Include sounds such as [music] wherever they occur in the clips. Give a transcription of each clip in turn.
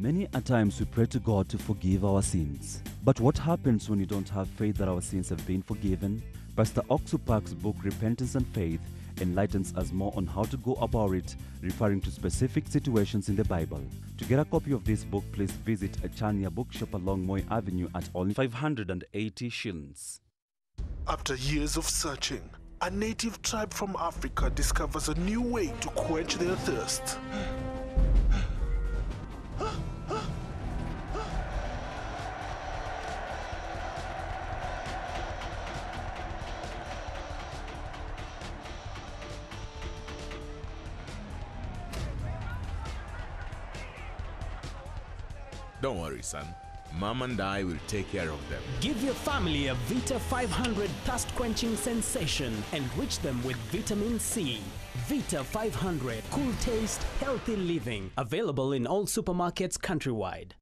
Many a times we pray to God to forgive our sins. But what happens when you don't have faith that our sins have been forgiven? Pastor Oxupak's book Repentance and Faith enlightens us more on how to go about it, referring to specific situations in the Bible. To get a copy of this book, please visit a Chania bookshop along Moi Avenue at only 580 shillings. After years of searching, a native tribe from Africa discovers a new way to quench their thirst. Don't worry, son. Mom and I will take care of them. Give your family a Vita 500 thirst quenching sensation. And enrich them with vitamin C. Vita 500 Cool taste, healthy living. Available in all supermarkets countrywide.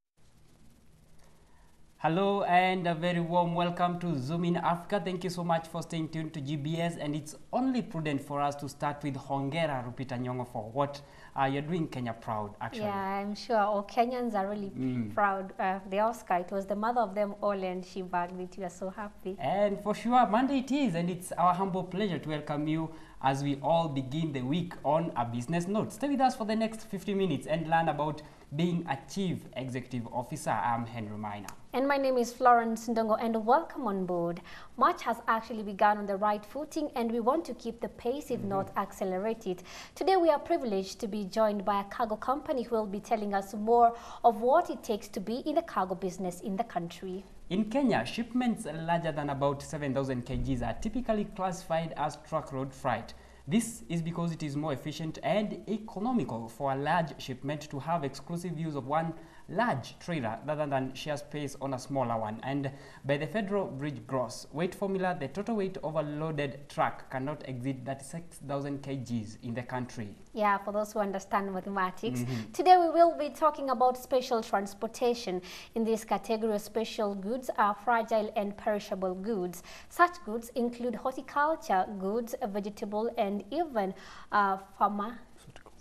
Hello and a very warm welcome to Zoom in Africa. Thank you so much for staying tuned to GBS. And it's only prudent for us to start with Hongera Lupita Nyong'o for what uh, you're doing Kenya proud, actually. Yeah, I'm sure all Kenyans are really proud of the Oscar. It was the mother of them all, and she bagged it. We are so happy. And for sure, Monday it is, and it's our humble pleasure to welcome you as we all begin the week on a business note. Stay with us for the next 50 minutes and learn about being a chief executive officer. I'm Henry Minor. And my name is Florence Ndongo, and welcome on board. March has actually begun on the right footing, and we want to keep the pace, if not mm-hmm. accelerate it. Today, we are privileged to be joined by a cargo company who will be telling us more of what it takes to be in the cargo business in the country. In Kenya, shipments larger than about 7,000 kgs are typically classified as truck road freight. This is because it is more efficient and economical for a large shipment to have exclusive use of one large trailer rather than share space on a smaller one. And by the federal bridge gross weight formula, the total weight of a loaded truck cannot exceed 36,000 kgs in the country. Yeah, for those who understand mathematics. Today we will be talking about special transportation. In this category, special goods are fragile and perishable goods. Such goods include horticulture goods, vegetable, and even uh, pharma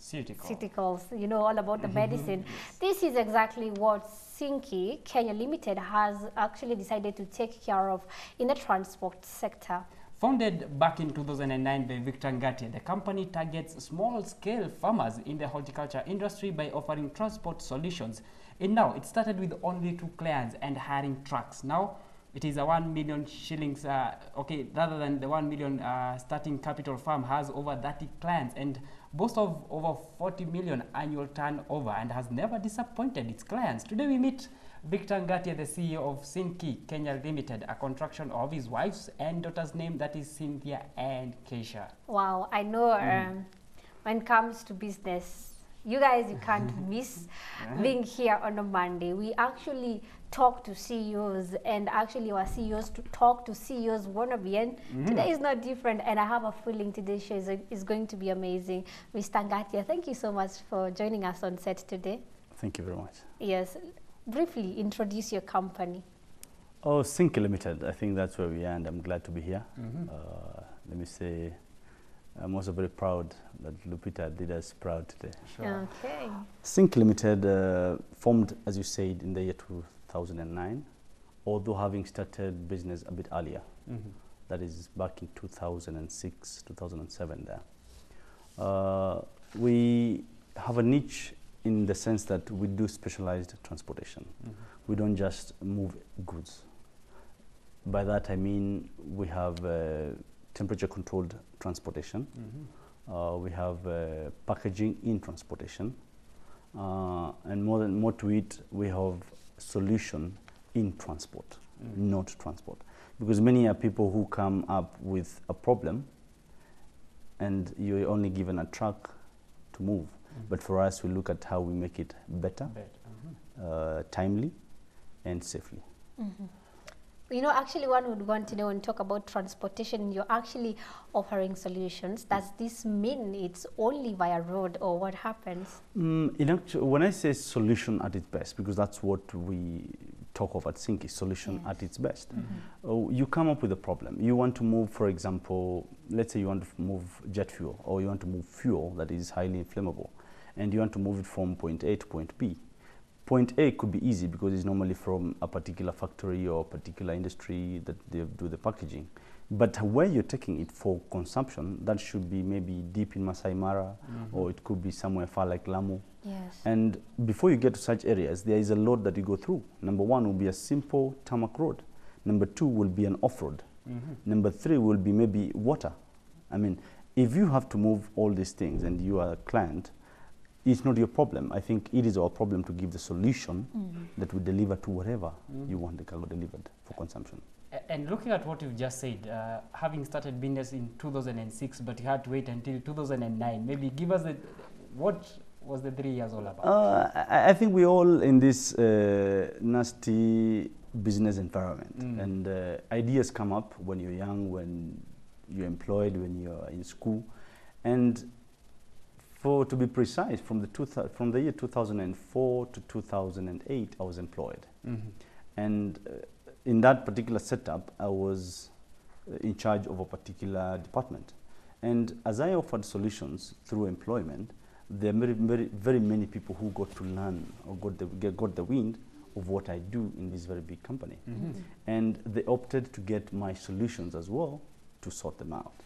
Pharmaceuticals, you know, all about the medicine. This is exactly what Cynkey Kenya Limited has actually decided to take care of in the transport sector. Founded back in 2009 by Victor Ngatia, the company targets small-scale farmers in the horticulture industry by offering transport solutions. And now it started with only two clients and hiring trucks. Now it is a 1 million shillings, uh, okay, rather than the 1 million uh, starting capital farm has over 30 clients and boasts of over 40 million annual turnover and has never disappointed its clients. Today we meet Victor Ngatia, the CEO of Cynkey Kenya Limited, a contraction of his wife's and daughter's name that is Cynthia and Keisha. Wow, I know um, when it comes to business, you guys, you can't [laughs] miss being here on a Monday. We actually talk to CEOs and actually our CEOs to talk to CEOs wannabe. And today is not different. And I have a feeling today's show is, is going to be amazing. Mr. Ngatia, thank you so much for joining us on set today. Thank you very much. Yes, briefly introduce your company. Oh, Cynkey Limited, I think that's where we are, and I'm glad to be here. Uh, let me say, I'm also very proud that Lupita did us proud today. Sure. Okay. Cynkey Limited uh, formed, as you said, in the year 2009, although having started business a bit earlier. That is back in 2006, 2007 there. Uh, we have a niche in the sense that we do specialized transportation. We don't just move goods. By that I mean we have uh, temperature controlled transportation. Uh, we have uh, packaging in transportation. Uh, and more than more to it, we have solution in transport, not transport. Because many are people who come up with a problem and you're only given a truck to move. Mm-hmm. But for us, we look at how we make it better, mm-hmm. uh, timely, and safely. Mm-hmm. You know, actually, one would want to know and talk about transportation. You're actually offering solutions. Does this mean it's only via road, or what happens? Mm, in actu- when I say solution at its best, because that's what we talk of at Cynkey, is solution Yes. at its best. Oh, you come up with a problem. You want to move, for example, let's say you want to move jet fuel, or you want to move fuel that is highly inflammable, and you want to move it from point A to point B. point A could be easy because it's normally from a particular factory or particular industry that they do the packaging. But where you're taking it for consumption, that should be maybe deep in Masai Mara, mm-hmm. or it could be somewhere far like Lamu. Yes. And before you get to such areas, there is a load that you go through. Number one will be a simple tarmac road. Number two will be an off-road. Mm-hmm. Number three will be maybe water. I mean, if you have to move all these things and you are a client, it's not your problem. I think it is our problem to give the solution that we deliver to whatever you want the cargo delivered for consumption. A- And looking at what you've just said, uh, having started business in 2006, but you had to wait until 2009, maybe give us the, what was the three years all about? Uh, I, I think we're all in this uh, nasty business environment, Mm. and uh, ideas come up when you're young, when you're employed, when you're in school, and for to be precise, from the two from the year 2004 to 2008, I was employed, Mhm. and uh, in that particular setup, I was uh, in charge of a particular department, and as I offered solutions through employment, there are very, very, very many people who got to learn or got the, get, got the wind of what I do in this very big company. And they opted to get my solutions as well to sort them out.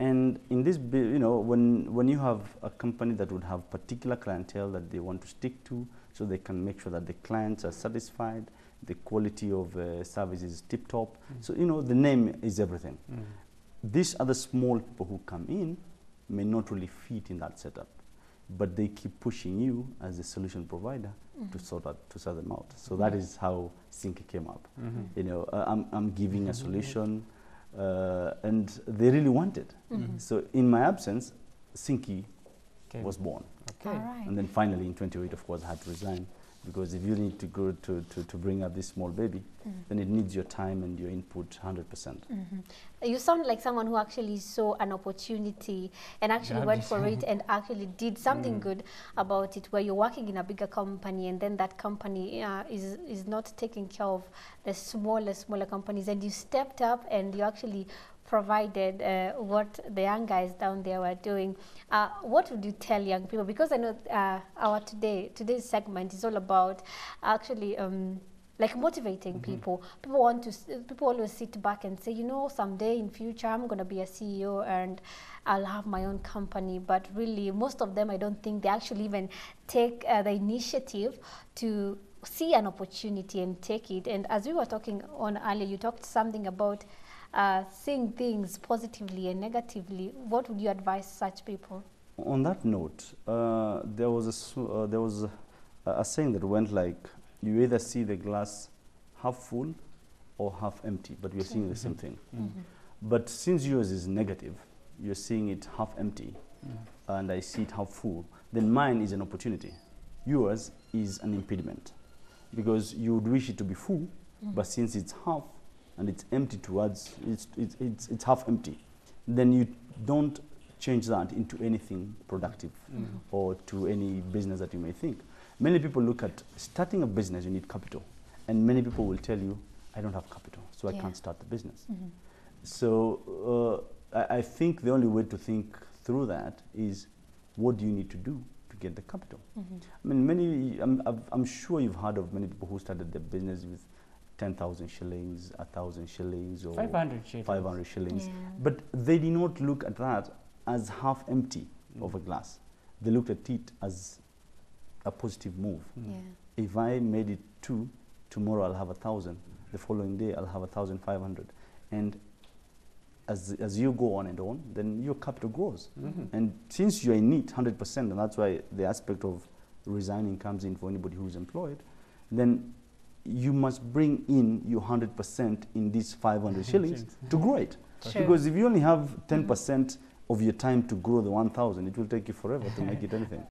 And in this, you know, when, when you have a company that would have particular clientele that they want to stick to, so they can make sure that the clients are satisfied, the quality of uh, service is tip top. Mm. So, you know, the name is everything. Mm. These other small people who come in may not really fit in that setup, but they keep pushing you as a solution provider to mm. sort out to sort them out. So that mm-hmm. is how Cynkey came up. Mm-hmm. You know, uh, I'm, I'm giving a mm-hmm. solution, uh, and they really want it. So in my absence, Cynkey Okay. was born. All right. And then finally in 28, of course, I had to resign because if you need to go to, to, to bring up this small baby, mm-hmm. then it needs your time and your input 100%. Mm-hmm. You sound like someone who actually saw an opportunity and actually Grabbed went for it and actually did [laughs] something mm. good about it. Where you're working in a bigger company and then that company uh, is is not taking care of the smaller smaller companies, and you stepped up and you actually provided uh, what the young guys down there were doing. Uh, what would you tell young people? Because I know uh, our today today's segment is all about actually. Um, like motivating people. People want to. People always sit back and say, you know, someday in future I'm gonna be a CEO and I'll have my own company. But really, most of them, I don't think they actually even take uh, the initiative to see an opportunity and take it. And as we were talking on earlier, you talked something about uh, seeing things positively and negatively. What would you advise such people? On that note, uh, there was a s- uh, there was a, a saying that went like, you either see the glass half full or half empty, but we're seeing the same thing. But since yours is negative, you're seeing it half empty, and I see it half full. Then mine is an opportunity. Yours is an impediment, because you would wish it to be full, but since it's half and it's empty towards it's, it's, it's, it's half empty, then you don't change that into anything productive mm-hmm. or to any business that you may think. Many people look at starting a business, you need capital. And many people will tell you, I don't have capital, so I can't start the business. Mm-hmm. So uh, I, I think the only way to think through that is what do you need to do to get the capital? Mm-hmm. I mean, many, I'm, I'm sure you've heard of many people who started their business with 10,000 shillings, 1,000 shillings, or 500 shillings. 500 shillings. Yeah. But they did not look at that as half empty mm. of a glass. They looked at it as a positive move. Mm. Yeah. If I made it two, tomorrow I'll have a thousand. The following day I'll have a thousand five hundred. And as, as you go on and on, then your capital grows. Mm-hmm. And since you're in it 100%, and that's why the aspect of resigning comes in for anybody who's employed, then you must bring in your 100% in these 500 [laughs] shillings to grow it. Sure. Because if you only have 10% of your time to grow the 1,000, it will take you forever to make it anything.